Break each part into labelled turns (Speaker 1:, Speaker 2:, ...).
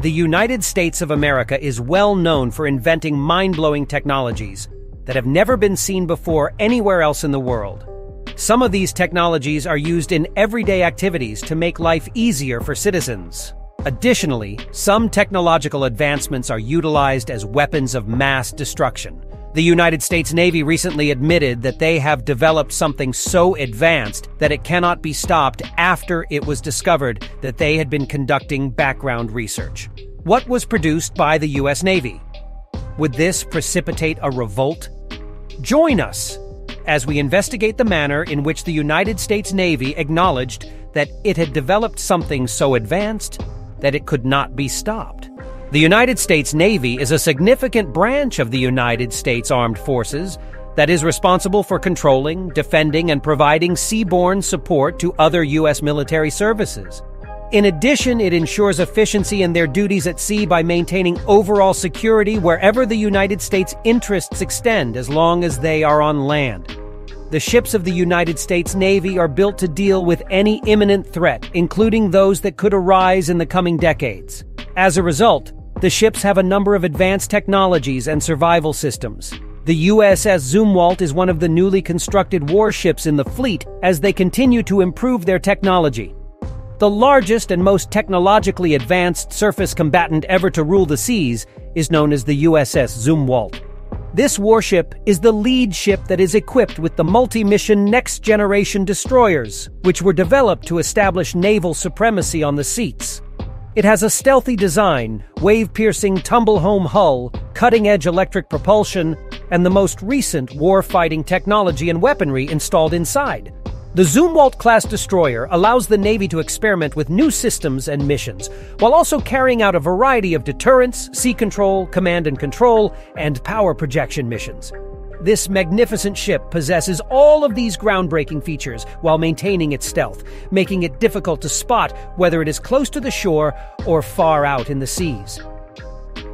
Speaker 1: The United States of America is well known for inventing mind-blowing technologies that have never been seen before anywhere else in the world. Some of these technologies are used in everyday activities to make life easier for citizens. Additionally, some technological advancements are utilized as weapons of mass destruction. The United States Navy recently admitted that they have developed something so advanced that it cannot be stopped after it was discovered that they had been conducting background research. What was produced by the U.S. Navy? Would this precipitate a revolt? Join us as we investigate the manner in which the United States Navy acknowledged that it had developed something so advanced that it could not be stopped. The United States Navy is a significant branch of the United States Armed Forces that is responsible for controlling, defending, and providing seaborne support to other U.S. military services. In addition, it ensures efficiency in their duties at sea by maintaining overall security wherever the United States interests extend as long as they are on land. The ships of the United States Navy are built to deal with any imminent threat, including those that could arise in the coming decades. As a result, the ships have a number of advanced technologies and survival systems. The USS Zumwalt is one of the newly constructed warships in the fleet as they continue to improve their technology. The largest and most technologically advanced surface combatant ever to rule the seas is known as the USS Zumwalt. This warship is the lead ship that is equipped with the multi-mission next-generation destroyers, which were developed to establish naval supremacy on the seas. It has a stealthy design, wave-piercing tumble-home hull, cutting-edge electric propulsion, and the most recent war-fighting technology and weaponry installed inside. The Zumwalt-class destroyer allows the Navy to experiment with new systems and missions, while also carrying out a variety of deterrence, sea control, command and control, and power projection missions. This magnificent ship possesses all of these groundbreaking features while maintaining its stealth, making it difficult to spot whether it is close to the shore or far out in the seas.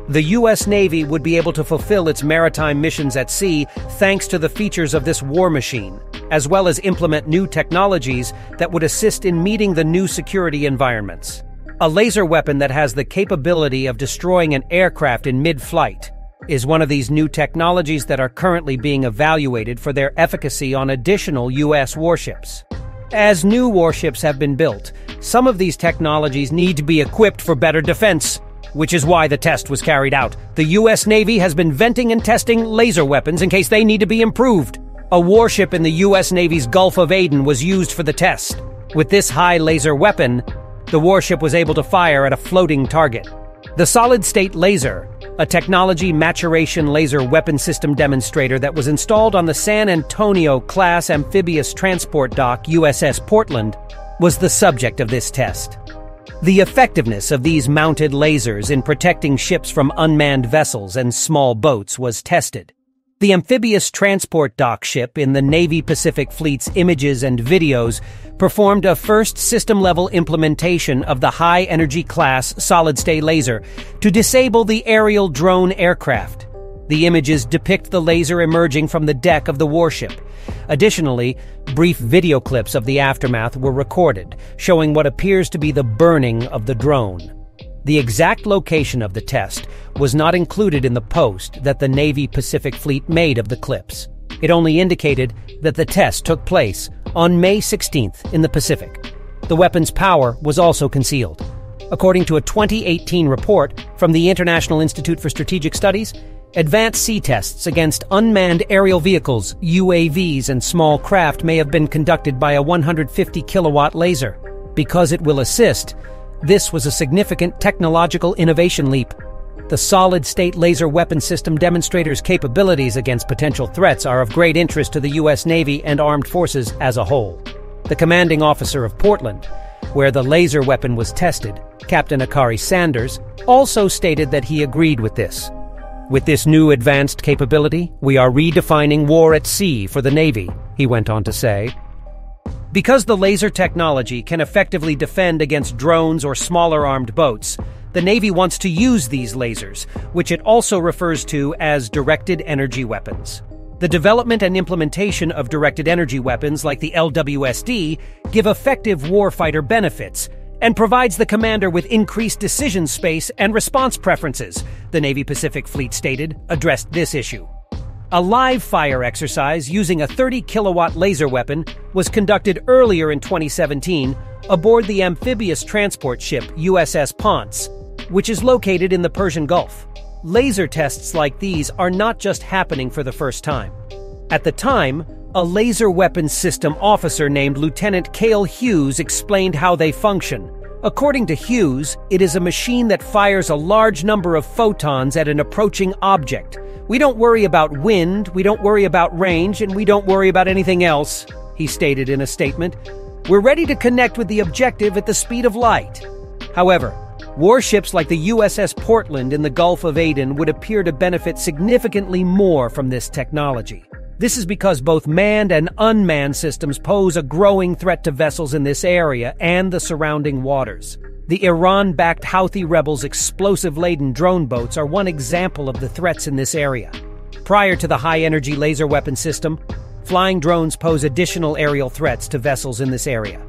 Speaker 1: The U.S. Navy would be able to fulfill its maritime missions at sea thanks to the features of this war machine, as well as implement new technologies that would assist in meeting the new security environments. A laser weapon that has the capability of destroying an aircraft in mid-flight is one of these new technologies that are currently being evaluated for their efficacy on additional U.S. warships. As new warships have been built, some of these technologies need to be equipped for better defense, which is why the test was carried out. The U.S. Navy has been venting and testing laser weapons in case they need to be improved. A warship in the U.S. Navy's Gulf of Aden was used for the test. With this high laser weapon, the warship was able to fire at a floating target. The solid-state laser, a technology maturation laser weapon system demonstrator that was installed on the San Antonio-class amphibious transport dock USS Portland, was the subject of this test. The effectiveness of these mounted lasers in protecting ships from unmanned vessels and small boats was tested. The amphibious transport dock ship in the Navy Pacific Fleet's images and videos performed a first system-level implementation of the high-energy class solid-state laser to disable the aerial drone aircraft. The images depict the laser emerging from the deck of the warship, Additionally, brief video clips of the aftermath were recorded, showing what appears to be the burning of the drone. The exact location of the test was not included in the post that the Navy Pacific Fleet made of the clips. It only indicated that the test took place on May 16th in the Pacific. The weapon's power was also concealed. According to a 2018 report from the International Institute for Strategic Studies, Advanced sea tests against unmanned aerial vehicles, UAVs, and small craft may have been conducted by a 150 kilowatt laser. Because it will assist, this was a significant technological innovation leap. The solid state laser weapon system demonstrators capabilities against potential threats are of great interest to the U.S. Navy and armed forces as a whole. The commanding officer of Portland, where the laser weapon was tested, Captain Akari Sanders, also stated that he agreed with this. With this new advanced capability, we are redefining war at sea for the Navy, he went on to say. Because the laser technology can effectively defend against drones or smaller armed boats, the Navy wants to use these lasers, which it also refers to as directed energy weapons. The development and implementation of directed energy weapons like the LWSD give effective warfighter benefits and provides the commander with increased decision space and response preferences, the Navy Pacific Fleet stated, addressed this issue. A live fire exercise using a 30 kilowatt laser weapon was conducted earlier in 2017 aboard the amphibious transport ship USS Ponce, which is located in the Persian Gulf. Laser tests like these are not just happening for the first time. At the time, a laser weapons system officer named Lieutenant Cale Hughes explained how they function. According to Hughes, it is a machine that fires a large number of photons at an approaching object. We don't worry about wind, we don't worry about range, and we don't worry about anything else, he stated in a statement. We're ready to connect with the objective at the speed of light. However, warships like the USS Portland in the Gulf of Aden would appear to benefit significantly more from this technology. This is because both manned and unmanned systems pose a growing threat to vessels in this area and the surrounding waters. The Iran backed Houthi rebels' explosive laden drone boats are one example of the threats in this area. Prior to the high energy laser weapon system, flying drones pose additional aerial threats to vessels in this area.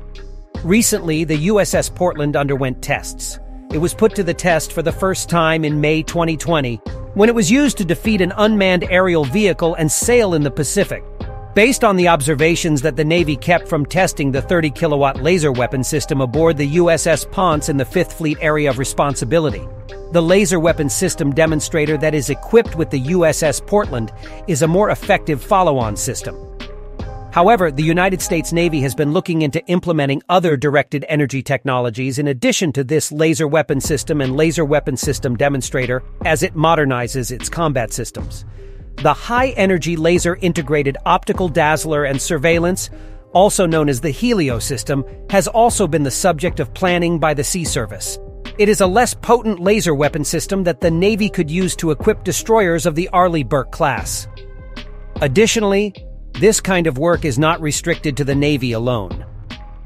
Speaker 1: Recently, the USS Portland underwent tests. It was put to the test for the first time in May 2020 when it was used to defeat an unmanned aerial vehicle and sail in the Pacific. Based on the observations that the Navy kept from testing the 30 kilowatt laser weapon system aboard the USS Ponce in the 5th Fleet Area of Responsibility, the laser weapon system demonstrator that is equipped with the USS Portland is a more effective follow on system. However, the United States Navy has been looking into implementing other directed energy technologies in addition to this laser weapon system and laser weapon system demonstrator as it modernizes its combat systems. The High Energy Laser Integrated Optical Dazzler and Surveillance, also known as the HELIOS system, has also been the subject of planning by the Sea Service. It is a less potent laser weapon system that the Navy could use to equip destroyers of the Arleigh Burke class. Additionally, this kind of work is not restricted to the Navy alone.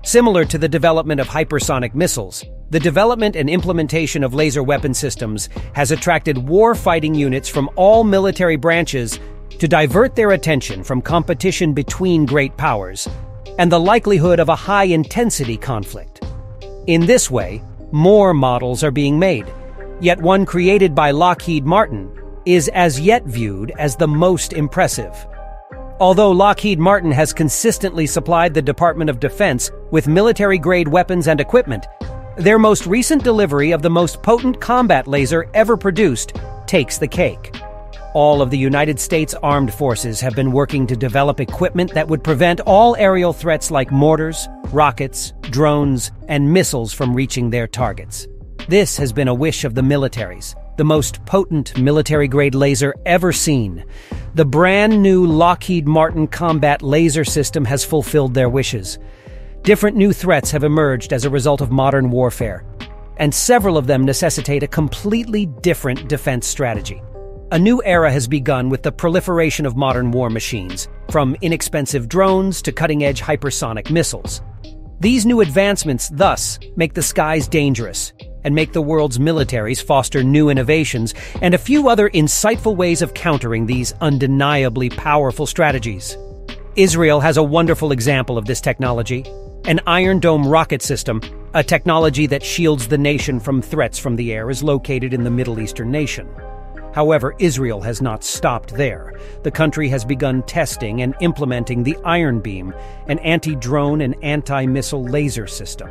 Speaker 1: Similar to the development of hypersonic missiles, the development and implementation of laser weapon systems has attracted war-fighting units from all military branches to divert their attention from competition between great powers and the likelihood of a high-intensity conflict. In this way, more models are being made, yet one created by Lockheed Martin is as yet viewed as the most impressive. Although Lockheed Martin has consistently supplied the Department of Defense with military grade weapons and equipment, their most recent delivery of the most potent combat laser ever produced takes the cake. All of the United States Armed Forces have been working to develop equipment that would prevent all aerial threats like mortars, rockets, drones, and missiles from reaching their targets. This has been a wish of the militaries, the most potent military grade laser ever seen. The brand new Lockheed Martin Combat Laser System has fulfilled their wishes. Different new threats have emerged as a result of modern warfare, and several of them necessitate a completely different defense strategy. A new era has begun with the proliferation of modern war machines, from inexpensive drones to cutting edge hypersonic missiles. These new advancements, thus, make the skies dangerous and make the world's militaries foster new innovations and a few other insightful ways of countering these undeniably powerful strategies. Israel has a wonderful example of this technology an Iron Dome rocket system, a technology that shields the nation from threats from the air, is located in the Middle Eastern nation. However, Israel has not stopped there. The country has begun testing and implementing the Iron Beam, an anti drone and anti missile laser system.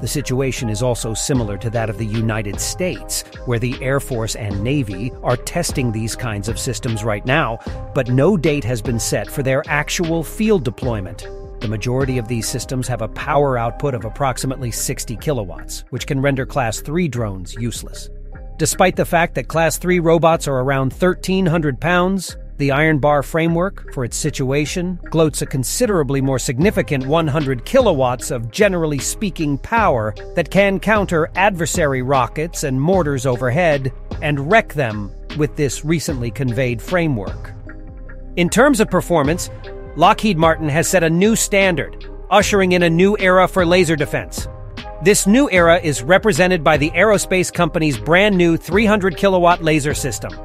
Speaker 1: The situation is also similar to that of the United States, where the Air Force and Navy are testing these kinds of systems right now, but no date has been set for their actual field deployment. The majority of these systems have a power output of approximately 60 kilowatts, which can render Class 3 drones useless. Despite the fact that Class 3 robots are around 1,300 pounds, the Iron Bar framework, for its situation, gloats a considerably more significant 100 kilowatts of generally speaking power that can counter adversary rockets and mortars overhead and wreck them with this recently conveyed framework. In terms of performance, Lockheed Martin has set a new standard, ushering in a new era for laser defense. This new era is represented by the aerospace company's brand new 300 kilowatt laser system.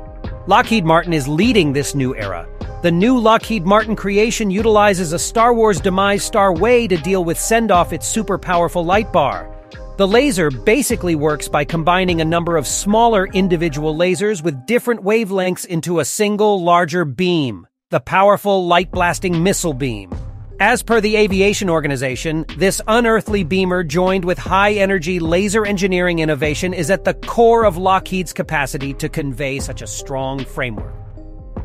Speaker 1: Lockheed Martin is leading this new era. The new Lockheed Martin creation utilizes a Star Wars demise star way to deal with send off its super powerful light bar. The laser basically works by combining a number of smaller individual lasers with different wavelengths into a single larger beam, the powerful light-blasting missile beam. As per the Aviation Organization, this unearthly beamer joined with high-energy laser engineering innovation is at the core of Lockheed's capacity to convey such a strong framework.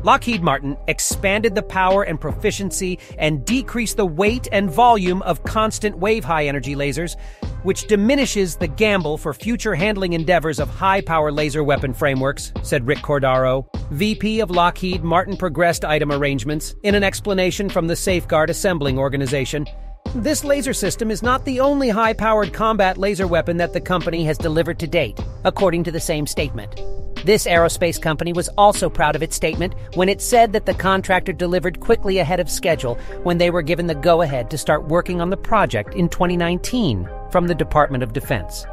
Speaker 1: Lockheed Martin expanded the power and proficiency and decreased the weight and volume of constant wave high energy lasers, which diminishes the gamble for future handling endeavors of high power laser weapon frameworks, said Rick Cordaro, VP of Lockheed Martin Progressed Item Arrangements, in an explanation from the Safeguard Assembling Organization. This laser system is not the only high powered combat laser weapon that the company has delivered to date, according to the same statement. This aerospace company was also proud of its statement when it said that the contractor delivered quickly ahead of schedule when they were given the go ahead to start working on the project in 2019 from the Department of Defense.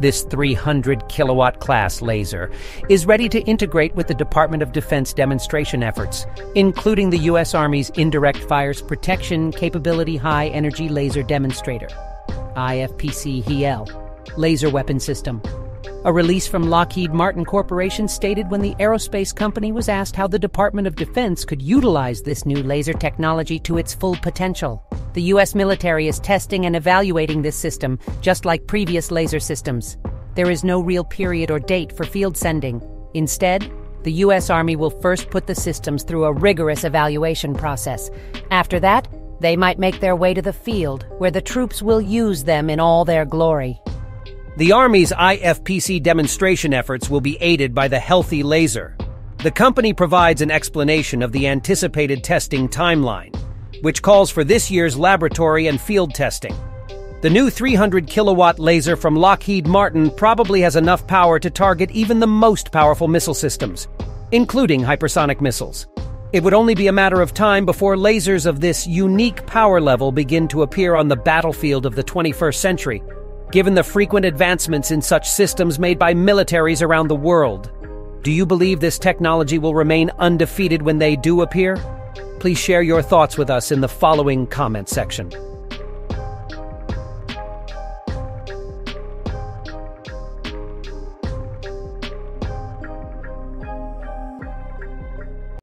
Speaker 1: This 300 kilowatt class laser is ready to integrate with the Department of Defense demonstration efforts, including the U.S. Army's Indirect Fires Protection Capability High Energy Laser Demonstrator, IFPC HEL, laser weapon system, a release from Lockheed Martin Corporation stated when the aerospace company was asked how the Department of Defense could utilize this new laser technology to its full potential. The U.S. military is testing and evaluating this system, just like previous laser systems. There is no real period or date for field sending. Instead, the U.S. Army will first put the systems through a rigorous evaluation process. After that, they might make their way to the field, where the troops will use them in all their glory.
Speaker 2: The Army's IFPC demonstration efforts will be aided by the Healthy Laser. The company provides an explanation of the anticipated testing timeline, which calls for this year's laboratory and field testing. The new 300 kilowatt laser from Lockheed Martin probably has enough power to target even the most powerful missile systems, including hypersonic missiles. It would only be a matter of time before lasers of this unique power level begin to appear on the battlefield of the 21st century, given the frequent advancements in such systems made by militaries around the world. Do you believe this technology will remain undefeated when they do appear? Please share your thoughts with us in the following comment section.